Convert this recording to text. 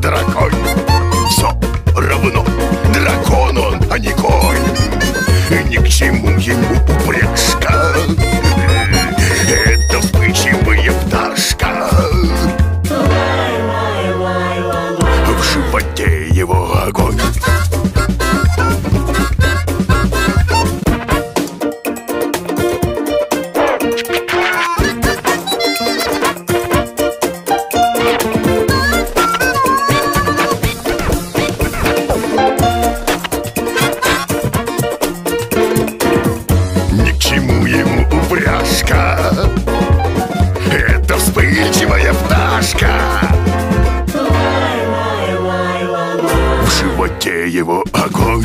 Дракон, Все равно дракон он, а не конь. И ни к чему ему упряжка. Это вспыльчивая пташка. В животе Это вспыльчивая пташка. В животе его огонь